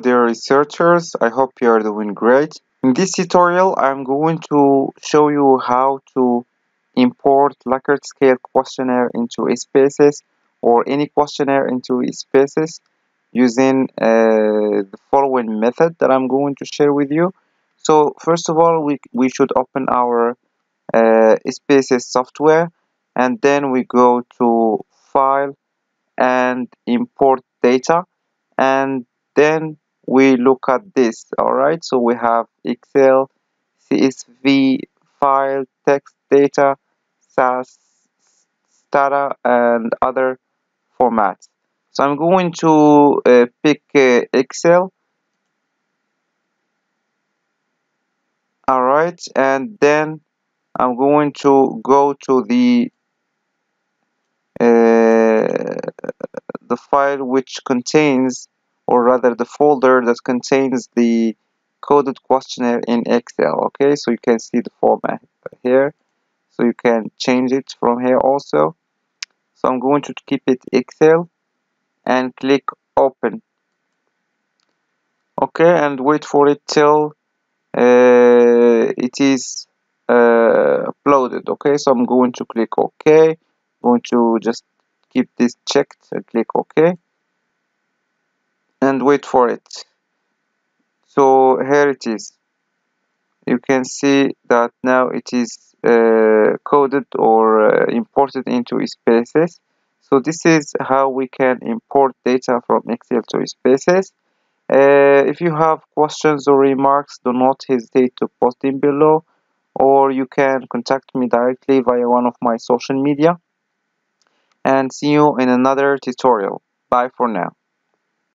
Dear researchers, I hope you are doing great. In this tutorial I'm going to show you how to import Likert scale questionnaire into SPSS or any questionnaire into SPSS using uh, the following method that I'm going to share with you. So first of all we, we should open our uh, SPSS software and then we go to File and Import Data and then we look at this alright so we have excel csv file text data sas stata and other formats. So i'm going to uh, pick uh, excel. Alright and then i'm going to go to the uh, the file which contains or rather the folder that contains the coded questionnaire in Excel okay? So you can see the format here. So you can change it from here also. So I'm going to keep it Excel and click open. Okay and wait for it till uh, it is uh, uploaded okay? So I'm going to click OK. I'm going to just keep this checked and click OK and wait for it. So here it is. You can see that now it is uh, coded or uh, imported into SPSS. So this is how we can import data from excel to SPSS. Uh, if you have questions or remarks do not hesitate to post them below or you can contact me directly via one of my social media. And see you in another tutorial. Bye for now